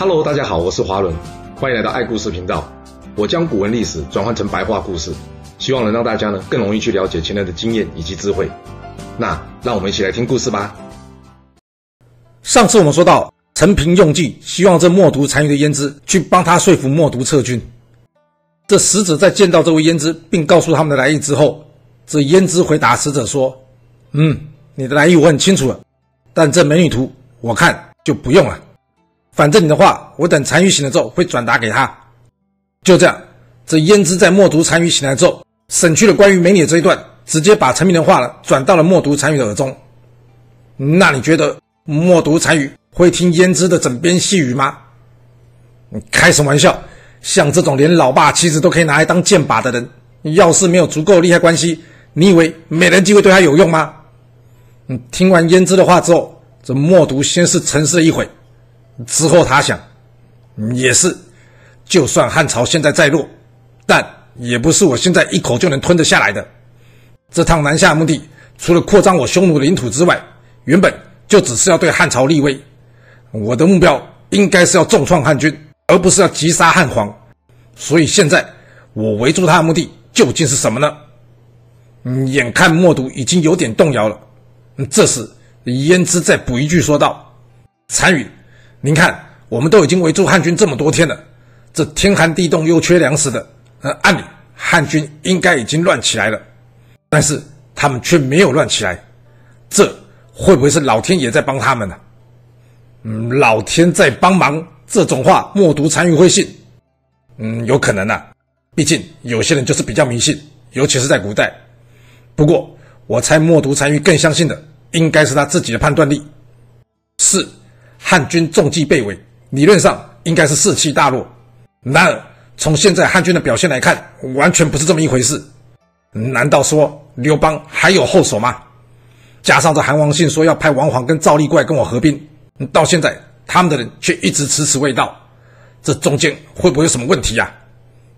Hello，大家好，我是华伦，欢迎来到爱故事频道。我将古文历史转换成白话故事，希望能让大家呢更容易去了解前人的经验以及智慧。那让我们一起来听故事吧。上次我们说到，陈平用计，希望这默毒残余的胭脂去帮他说服默毒撤军。这使者在见到这位胭脂，并告诉他们的来意之后，这胭脂回答使者说：“嗯，你的来意我很清楚了，但这美女图我看就不用了。反正你的话，我等残余醒了之后会转达给他。”就这样，这胭脂在默读残余醒来之后，省去了关于美女的这一段，直接把陈明的话呢转到了默读残余的耳中。那你觉得默读残余会听胭脂的枕边细语吗？你开什么玩笑？像这种连老爸妻子都可以拿来当箭靶的人，要是没有足够厉害关系，你以为美人计会对他有用吗？嗯，听完胭脂的话之后，这默读先是沉思了一会，之后他想，也是。就算汉朝现在再弱，但也不是我现在一口就能吞得下来的。这趟南下目的，除了扩张我匈奴的领土之外，原本就只是要对汉朝立威。我的目标应该是要重创汉军，而不是要击杀汉皇。所以现在我围住他的目的究竟是什么呢？嗯，眼看默毒已经有点动摇了。这时胭脂再补一句说道：“单于，您看，我们都已经围住汉军这么多天了。”这天寒地冻又缺粮食的，呃，按理汉军应该已经乱起来了，但是他们却没有乱起来，这会不会是老天爷在帮他们呢？嗯，老天在帮忙这种话，默读单于会信？嗯，有可能啊，毕竟有些人就是比较迷信，尤其是在古代。不过我猜默读单于更相信的，应该是他自己的判断力。是汉军中计被围，理论上应该是士气大落。然而，从现在汉军的表现来看，完全不是这么一回事。难道说刘邦还有后手吗？加上这韩王信说要派王皇跟赵立过来跟我合兵，到现在他们的人却一直迟迟未到，这中间会不会有什么问题呀？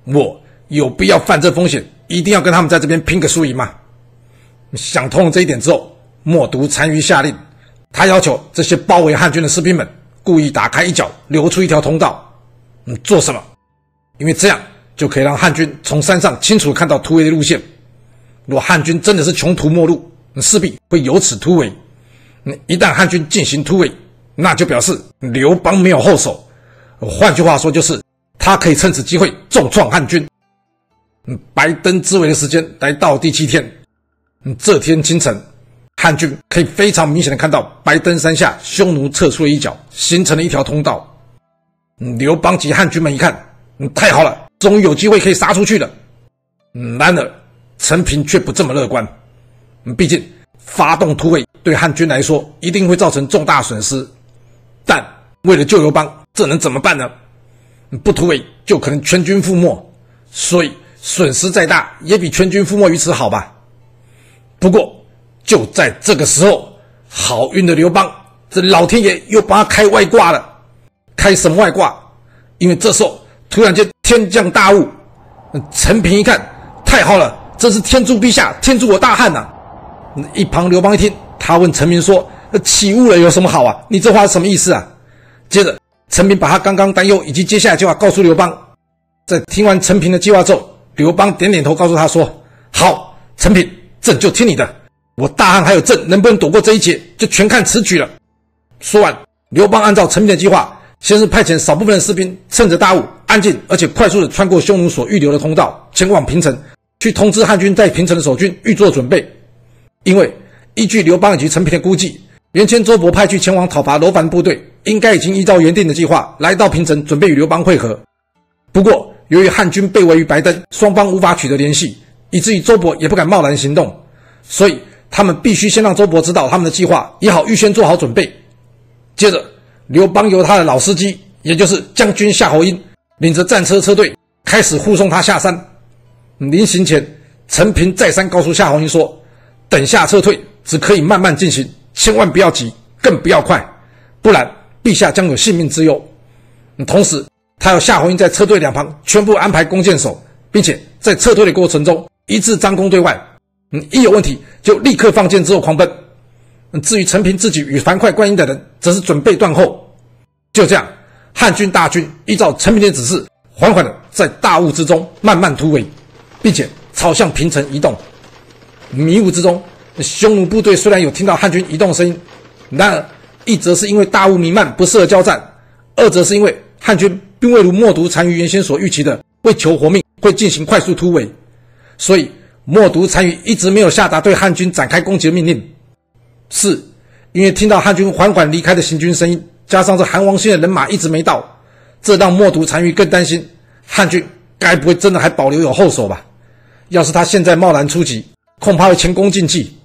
我有必要犯这风险，一定要跟他们在这边拼个输赢吗？想通了这一点之后，默读单于下令，他要求这些包围汉军的士兵们故意打开一角，留出一条通道。嗯，做什么？因为这样就可以让汉军从山上清楚看到突围的路线。若汉军真的是穷途末路，势必会由此突围。一旦汉军进行突围，那就表示刘邦没有后手。换句话说，就是他可以趁此机会重创汉军。白登之围的时间来到第七天。这天清晨，汉军可以非常明显的看到白登山下匈奴撤出了一角，形成了一条通道。刘邦及汉军们一看。嗯太好了，终于有机会可以杀出去了。然而，陈平却不这么乐观。毕竟，发动突围对汉军来说一定会造成重大损失。但为了救刘邦，这能怎么办呢？不突围就可能全军覆没，所以损失再大也比全军覆没于此好吧。不过，就在这个时候，好运的刘邦，这老天爷又帮他开外挂了。开什么外挂？因为这时候。突然间，天降大雾。陈平一看，太好了，这是天助陛下，天助我大汉呐！一旁刘邦一听，他问陈平说：“起雾了有什么好啊？你这话是什么意思啊？”接着，陈平把他刚刚担忧以及接下来计划告诉刘邦。在听完陈平的计划之后，刘邦点点头，告诉他说：“好，陈平，朕就听你的。我大汉还有朕能不能躲过这一劫，就全看此举了。”说完，刘邦按照陈平的计划。先是派遣少部分的士兵，趁着大雾，安静而且快速的穿过匈奴所预留的通道，前往平城，去通知汉军在平城的守军预做准备。因为依据刘邦以及陈平的估计，原先周勃派去前往讨伐楼烦部队，应该已经依照原定的计划来到平城，准备与刘邦会合。不过，由于汉军被围于白登，双方无法取得联系，以至于周勃也不敢贸然行动，所以他们必须先让周勃知道他们的计划，也好预先做好准备。接着。刘邦由他的老司机，也就是将军夏侯婴，领着战车车队开始护送他下山。临行前，陈平再三告诉夏侯婴说：“等下撤退，只可以慢慢进行，千万不要急，更不要快，不然陛下将有性命之忧。”同时，他要夏侯婴在车队两旁全部安排弓箭手，并且在撤退的过程中一致张弓对外。嗯，一有问题就立刻放箭之后狂奔。至于陈平自己与樊哙、关羽等人，则是准备断后。就这样，汉军大军依照陈平的指示，缓缓的在大雾之中慢慢突围，并且朝向平城移动。迷雾之中，匈奴部队虽然有听到汉军移动声音，然而一则是因为大雾弥漫不适合交战，二则是因为汉军并未如默读单于原先所预期的为求活命会进行快速突围，所以默毒单于一直没有下达对汉军展开攻击的命令。是因为听到汉军缓缓离开的行军声音，加上这韩王信的人马一直没到，这让默毒单于更担心汉军该不会真的还保留有后手吧？要是他现在贸然出击，恐怕会前功尽弃。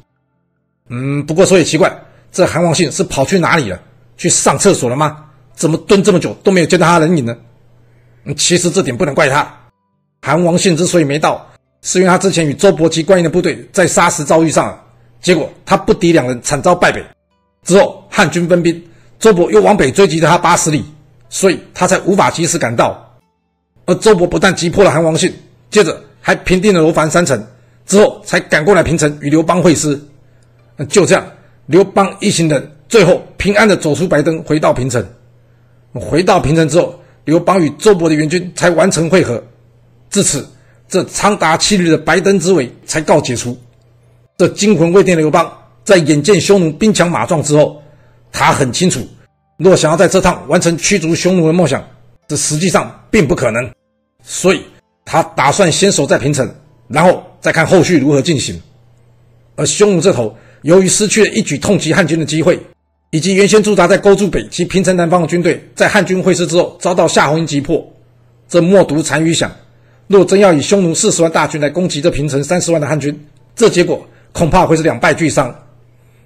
嗯，不过说也奇怪，这韩王信是跑去哪里了？去上厕所了吗？怎么蹲这么久都没有见到他人影呢？其实这点不能怪他。韩王信之所以没到，是因为他之前与周伯奇关营的部队在沙石遭遇上了。结果他不敌两人，惨遭败北。之后汉军分兵，周勃又往北追击了他八十里，所以他才无法及时赶到。而周勃不但击破了韩王信，接着还平定了罗凡三城，之后才赶过来平城与刘邦会师。就这样，刘邦一行人最后平安的走出白登，回到平城。回到平城之后，刘邦与周勃的援军才完成会合。至此，这长达七日的白登之围才告解除。这惊魂未定的刘邦，在眼见匈奴兵强马壮之后，他很清楚，若想要在这趟完成驱逐匈奴的梦想，这实际上并不可能。所以，他打算先守在平城，然后再看后续如何进行。而匈奴这头，由于失去了一举痛击汉军的机会，以及原先驻扎在勾住北及平城南方的军队，在汉军会师之后遭到夏侯婴击破，这默毒单于想，若真要以匈奴四十万大军来攻击这平城三十万的汉军，这结果。恐怕会是两败俱伤。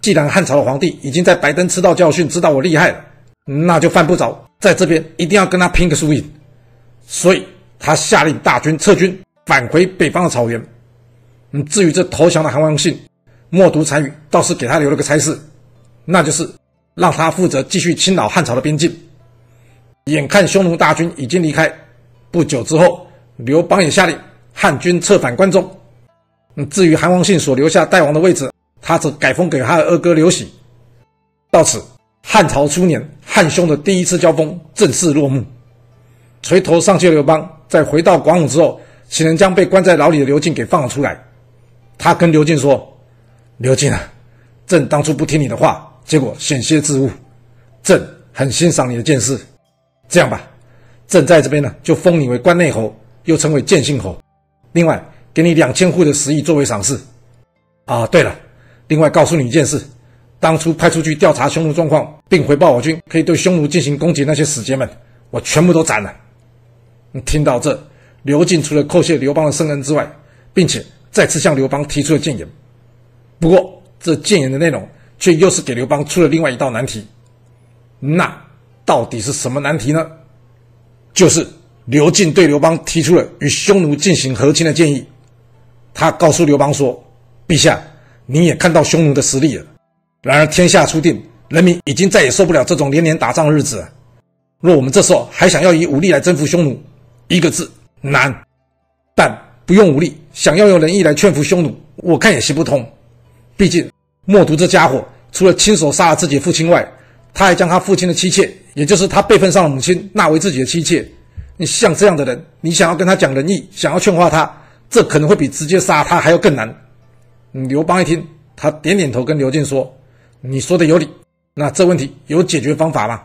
既然汉朝的皇帝已经在白登吃到教训，知道我厉害了，那就犯不着在这边一定要跟他拼个输赢。所以他下令大军撤军，返回北方的草原。嗯，至于这投降的韩王信，默毒单于倒是给他留了个差事，那就是让他负责继续侵扰汉朝的边境。眼看匈奴大军已经离开，不久之后，刘邦也下令汉军撤返关中。至于韩王信所留下代王的位置，他则改封给他的二哥刘喜。到此，汉朝初年汉匈的第一次交锋正式落幕。垂头丧气的刘邦在回到广武之后，请人将被关在牢里的刘进给放了出来。他跟刘进说：“刘进啊，朕当初不听你的话，结果险些自误。朕很欣赏你的见识。这样吧，朕在这边呢，就封你为关内侯，又称为建信侯。另外。”给你两千户的食邑作为赏赐，啊，对了，另外告诉你一件事：当初派出去调查匈奴状况，并回报我军可以对匈奴进行攻击那些使节们，我全部都斩了。听到这，刘进除了叩谢刘邦的圣恩之外，并且再次向刘邦提出了谏言。不过，这谏言的内容却又是给刘邦出了另外一道难题。那到底是什么难题呢？就是刘进对刘邦提出了与匈奴进行和亲的建议。他告诉刘邦说：“陛下，你也看到匈奴的实力了。然而天下初定，人民已经再也受不了这种连年打仗的日子。若我们这时候还想要以武力来征服匈奴，一个字难。但不用武力，想要用仁义来劝服匈奴，我看也行不通。毕竟默毒这家伙，除了亲手杀了自己父亲外，他还将他父亲的妻妾，也就是他辈分上的母亲纳为自己的妻妾。你像这样的人，你想要跟他讲仁义，想要劝化他？”这可能会比直接杀他还要更难。刘邦一听，他点点头，跟刘进说：“你说的有理，那这问题有解决方法吗？”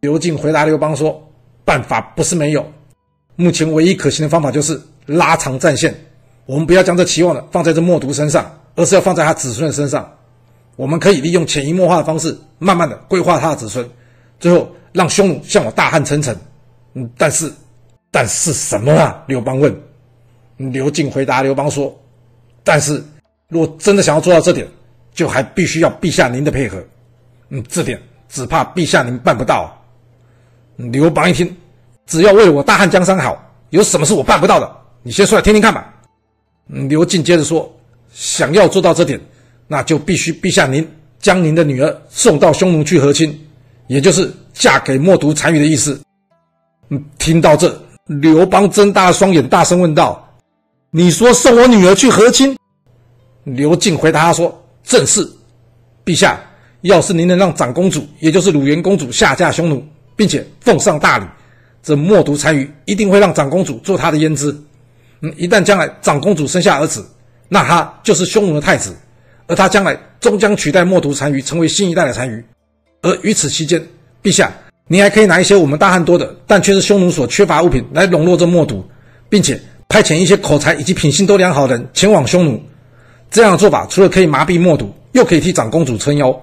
刘进回答刘邦说：“办法不是没有，目前唯一可行的方法就是拉长战线。我们不要将这期望呢放在这默毒身上，而是要放在他子孙的身上。我们可以利用潜移默化的方式，慢慢的规划他的子孙，最后让匈奴向我大汉称臣。嗯，但是，但是什么啊？”刘邦问。刘进回答刘邦说：“但是，若真的想要做到这点，就还必须要陛下您的配合。嗯，这点只怕陛下您办不到。”刘邦一听，只要为我大汉江山好，有什么是我办不到的？你先说来听听看吧。刘进接着说：“想要做到这点，那就必须陛下您将您的女儿送到匈奴去和亲，也就是嫁给默读单于的意思。”嗯，听到这，刘邦睁大了双眼，大声问道。你说送我女儿去和亲？刘敬回答他说：“正是，陛下。要是您能让长公主，也就是鲁元公主下嫁匈奴，并且奉上大礼，这默毒单于一定会让长公主做他的胭脂。嗯，一旦将来长公主生下儿子，那他就是匈奴的太子，而他将来终将取代默毒单于成为新一代的单于。而于此期间，陛下，你还可以拿一些我们大汉多的，但却是匈奴所缺乏物品来笼络这默毒，并且派遣一些口才以及品性都良好的人前往匈奴。这样的做法，除了可以麻痹默毒，又可以替长公主撑腰，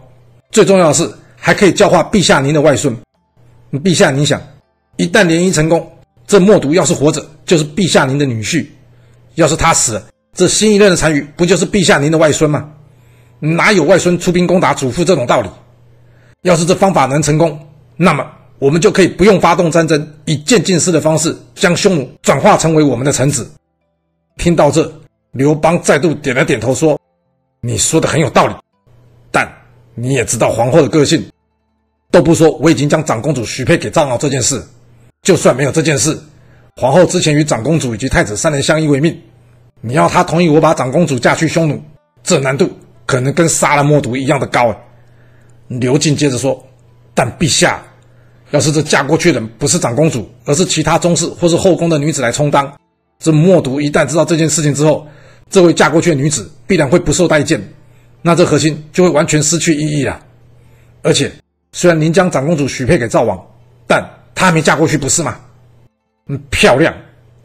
最重要的是还可以教化陛下您的外孙。陛下，您想，一旦联姻成功，这默毒要是活着，就是陛下您的女婿；要是他死了，这新一任的单于不就是陛下您的外孙吗？哪有外孙出兵攻打祖父这种道理？要是这方法能成功，那么我们就可以不用发动战争，以渐进式的方式将匈奴转化成为我们的臣子。听到这，刘邦再度点了点头，说：“你说的很有道理，但你也知道皇后的个性。”都不说，我已经将长公主许配给赵敖这件事。就算没有这件事，皇后之前与长公主以及太子三人相依为命，你要她同意我把长公主嫁去匈奴，这难度可能跟杀了魔毒一样的高。刘敬接着说：“但陛下，要是这嫁过去的人不是长公主，而是其他宗室或是后宫的女子来充当，这默毒一旦知道这件事情之后，这位嫁过去的女子必然会不受待见，那这核心就会完全失去意义了，而且。”虽然您将长公主许配给赵王，但她没嫁过去，不是吗？嗯，漂亮。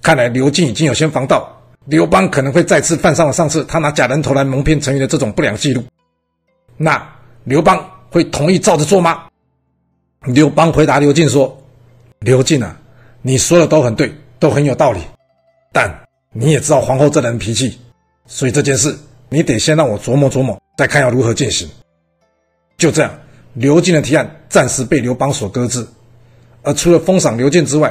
看来刘敬已经有先防到，刘邦可能会再次犯上了上次他拿假人头来蒙骗陈馀的这种不良记录。那刘邦会同意照着做吗？刘邦回答刘敬说：“刘敬啊，你说的都很对，都很有道理，但你也知道皇后这人脾气，所以这件事你得先让我琢磨琢磨，再看要如何进行。”就这样。刘敬的提案暂时被刘邦所搁置，而除了封赏刘敬之外，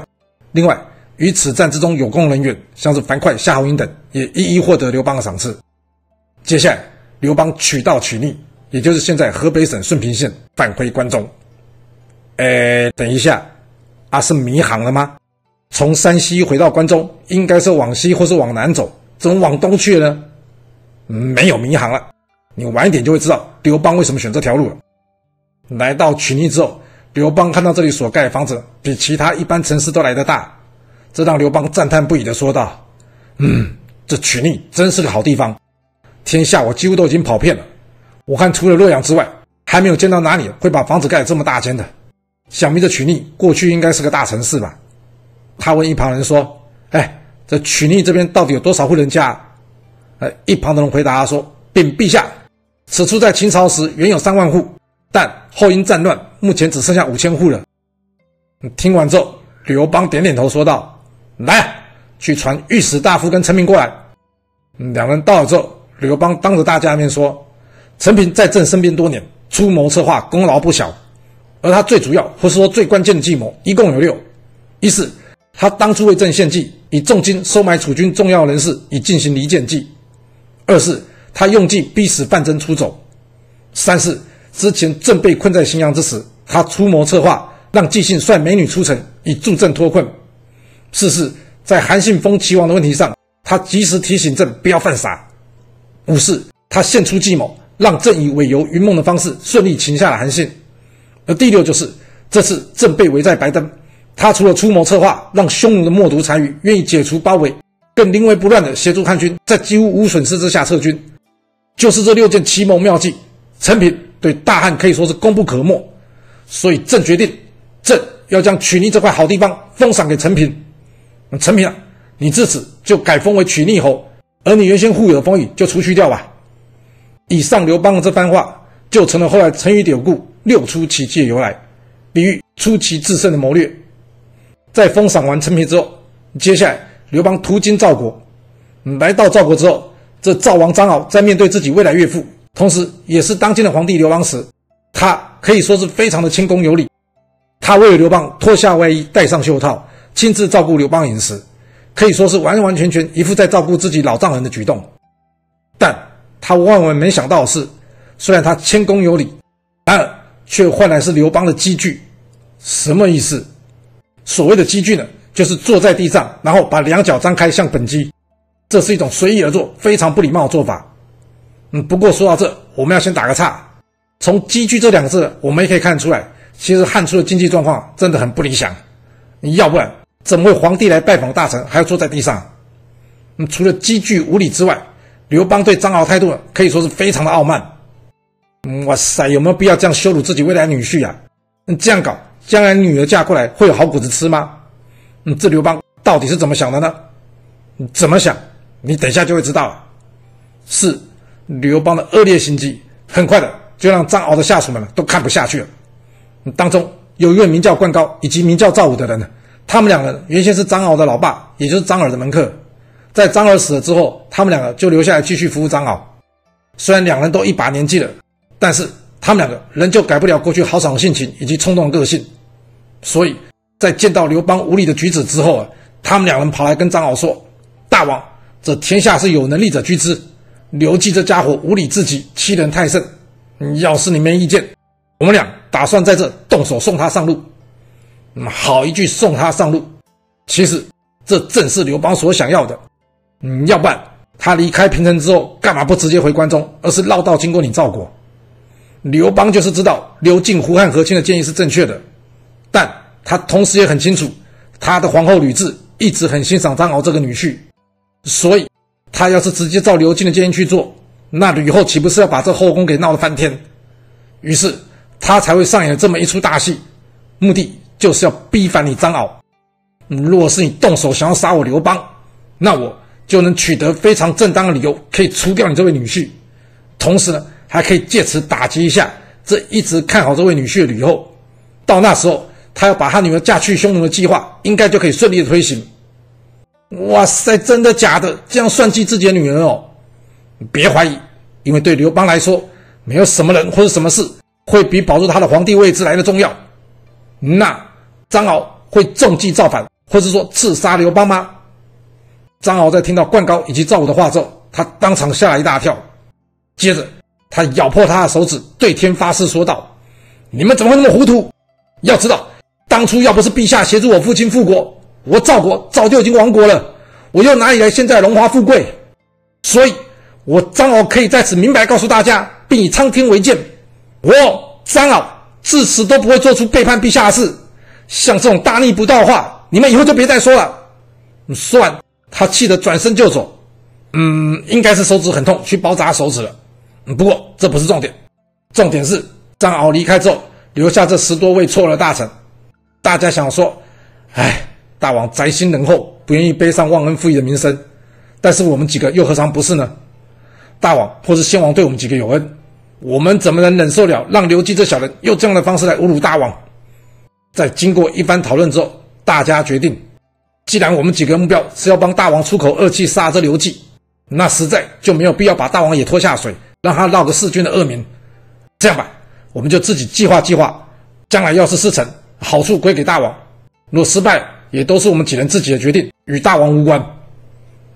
另外与此战之中有功人员，像是樊哙、夏侯婴等，也一一获得刘邦的赏赐。接下来，刘邦取道取逆，也就是现在河北省顺平县，返回关中。哎，等一下，啊，是迷航了吗？从山西回到关中，应该是往西或是往南走，怎么往东去了呢？没有迷航了，你晚一点就会知道刘邦为什么选这条路了。来到曲逆之后，刘邦看到这里所盖的房子比其他一般城市都来得大，这让刘邦赞叹不已的说道：“嗯，这曲逆真是个好地方，天下我几乎都已经跑遍了，我看除了洛阳之外，还没有见到哪里会把房子盖得这么大间的。想必这曲逆过去应该是个大城市吧？”他问一旁人说：“哎，这曲逆这边到底有多少户人家？”哎，一旁的人回答说：“禀陛下，此处在秦朝时原有三万户。”但后因战乱，目前只剩下五千户了。听完之后，刘邦点点头，说道：“来，去传御史大夫跟陈平过来。”两人到了之后，刘邦当着大家面说：“陈平在朕身边多年，出谋策划，功劳不小。而他最主要，或是说最关键的计谋，一共有六：一是他当初为朕献计，以重金收买楚军重要人士，以进行离间计；二是他用计逼使范增出走；三是。之前朕被困在荥阳之时，他出谋策划，让纪信率美女出城，以助朕脱困。四是，在韩信封齐王的问题上，他及时提醒朕不要犯傻。五是，他献出计谋，让朕以伪由云梦的方式顺利擒下了韩信。而第六就是，这次朕被围在白登，他除了出谋策划，让匈奴的默毒单于愿意解除包围，更临危不乱的协助汉军在几乎无损失之下撤军。就是这六件奇谋妙计，陈平。对大汉可以说是功不可没，所以朕决定，朕要将曲逆这块好地方封赏给陈平。陈平啊，你自此就改封为曲逆侯，而你原先护有的封邑就除去掉吧。以上刘邦的这番话，就成了后来成语典故“六出奇迹”由来，比喻出奇制胜的谋略。在封赏完陈平之后，接下来刘邦途经赵国，来到赵国之后，这赵王张敖在面对自己未来岳父。同时，也是当今的皇帝刘邦时，他可以说是非常的谦恭有礼。他为刘邦脱下外衣，戴上袖套，亲自照顾刘邦饮食，可以说是完完全全一副在照顾自己老丈人的举动。但他万万没想到的是，虽然他谦恭有礼，然而却换来是刘邦的积聚。什么意思？所谓的积聚呢，就是坐在地上，然后把两脚张开向本机，这是一种随意而坐、非常不礼貌的做法。嗯，不过说到这，我们要先打个岔。从“积聚”这两个字，我们也可以看出来，其实汉初的经济状况真的很不理想。要不然，怎么会皇帝来拜访大臣还要坐在地上？嗯，除了积聚无礼之外，刘邦对张敖态度可以说是非常的傲慢。哇塞，有没有必要这样羞辱自己未来女婿啊？你，这样搞，将来女儿嫁过来会有好果子吃吗？嗯，这刘邦到底是怎么想的呢？怎么想？你等一下就会知道了。是刘邦的恶劣心计，很快的就让张敖的下属们都看不下去了。当中有一位名叫灌高以及名叫赵武的人呢，他们两人原先是张敖的老爸，也就是张耳的门客。在张耳死了之后，他们两个就留下来继续服务张敖。虽然两人都一把年纪了，但是他们两个仍旧改不了过去豪爽的性情以及冲动的个性。所以在见到刘邦无礼的举止之后啊，他们两人跑来跟张敖说：“大王，这天下是有能力者居之。”刘季这家伙无理至极，欺人太甚。要是你没意见，我们俩打算在这动手送他上路。嗯，好一句送他上路，其实这正是刘邦所想要的。嗯，要不然他离开平城之后，干嘛不直接回关中，而是绕道经过你赵国？刘邦就是知道刘敬胡汉和亲的建议是正确的，但他同时也很清楚，他的皇后吕雉一直很欣赏张敖这个女婿，所以。他要是直接照刘敬的建议去做，那吕后岂不是要把这后宫给闹得翻天？于是他才会上演这么一出大戏，目的就是要逼反你张敖。若是你动手想要杀我刘邦，那我就能取得非常正当的理由，可以除掉你这位女婿，同时呢，还可以借此打击一下这一直看好这位女婿的吕后。到那时候，他要把他女儿嫁去匈奴的计划，应该就可以顺利的推行。哇塞，真的假的？这样算计自己的女儿哦？别怀疑，因为对刘邦来说，没有什么人或者什么事会比保住他的皇帝位置来的重要。那张敖会中计造反，或是说刺杀刘邦吗？张敖在听到灌高以及赵武的话之后，他当场吓了一大跳。接着，他咬破他的手指，对天发誓说道：“你们怎么会那么糊涂？要知道，当初要不是陛下协助我父亲复国。”我赵国早就已经亡国了，我又哪里来现在荣华富贵？所以，我张敖可以在此明白告诉大家，并以苍天为鉴，我张敖至此都不会做出背叛陛下的事。像这种大逆不道的话，你们以后就别再说了。说完，他气得转身就走。嗯，应该是手指很痛，去包扎手指了。不过这不是重点，重点是张敖离开之后，留下这十多位错了大臣。大家想说，哎。大王宅心仁厚，不愿意背上忘恩负义的名声，但是我们几个又何尝不是呢？大王或是先王对我们几个有恩，我们怎么能忍受了让刘基这小人用这样的方式来侮辱大王？在经过一番讨论之后，大家决定，既然我们几个目标是要帮大王出口恶气杀这刘季，那实在就没有必要把大王也拖下水，让他落个弑君的恶名。这样吧，我们就自己计划计划，将来要是事成，好处归给大王；若失败，也都是我们几人自己的决定，与大王无关。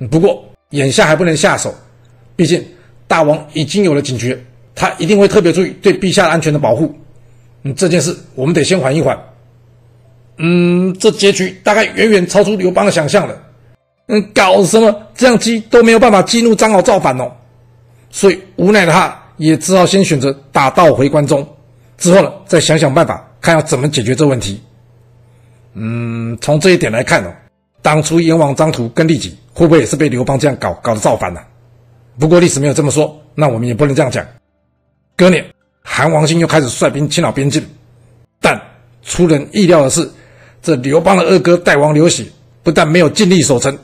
不过眼下还不能下手，毕竟大王已经有了警觉，他一定会特别注意对陛下安全的保护。嗯，这件事我们得先缓一缓。嗯，这结局大概远远超出刘邦的想象了。嗯，搞什么这样激都没有办法激怒张敖造反哦。所以无奈的他也只好先选择打道回关中，之后呢再想想办法，看要怎么解决这问题。嗯，从这一点来看哦，当初燕王张图跟利己会不会也是被刘邦这样搞搞得造反呢？不过历史没有这么说，那我们也不能这样讲。隔年，韩王信又开始率兵侵扰边境，但出人意料的是，这刘邦的二哥代王刘喜不但没有尽力守城，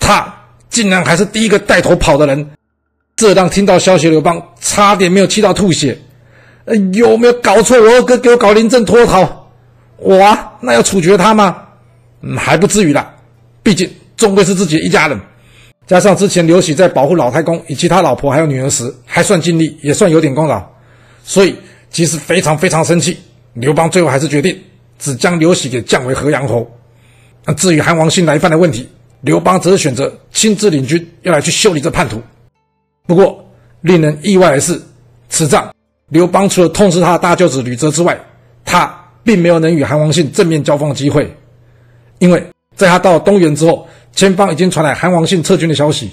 他竟然还是第一个带头跑的人，这让听到消息的刘邦差点没有气到吐血。呃，有没有搞错？我二哥给我搞临阵脱逃？我啊，那要处决他吗？嗯，还不至于啦。毕竟终归是自己一家人，加上之前刘喜在保护老太公以及他老婆还有女儿时，还算尽力，也算有点功劳。所以即使非常非常生气，刘邦最后还是决定只将刘喜给降为河阳侯。那至于韩王信来犯的问题，刘邦则是选择亲自领军要来去修理这叛徒。不过令人意外的是，此仗刘邦除了痛斥他的大舅子吕泽之外，他。并没有能与韩王信正面交锋的机会，因为在他到了东原之后，前方已经传来韩王信撤军的消息，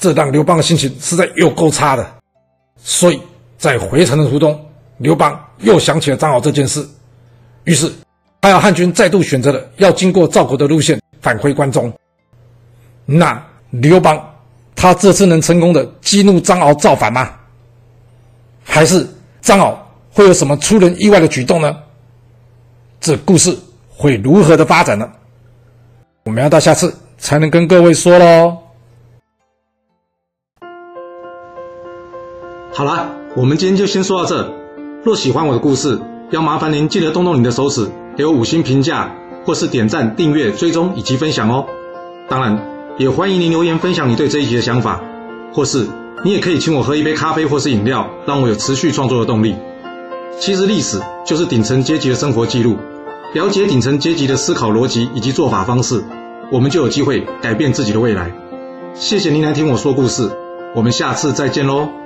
这让刘邦的心情实在又够差的。所以在回城的途中，刘邦又想起了张敖这件事，于是，还有汉军再度选择了要经过赵国的路线返回关中。那刘邦他这次能成功的激怒张敖造反吗？还是张敖会有什么出人意外的举动呢？这故事会如何的发展呢？我们要到下次才能跟各位说喽。好啦，我们今天就先说到这。若喜欢我的故事，要麻烦您记得动动你的手指，给我五星评价，或是点赞、订阅、追踪以及分享哦。当然，也欢迎您留言分享你对这一集的想法，或是你也可以请我喝一杯咖啡或是饮料，让我有持续创作的动力。其实历史就是顶层阶级的生活记录，了解顶层阶级的思考逻辑以及做法方式，我们就有机会改变自己的未来。谢谢您来听我说故事，我们下次再见喽。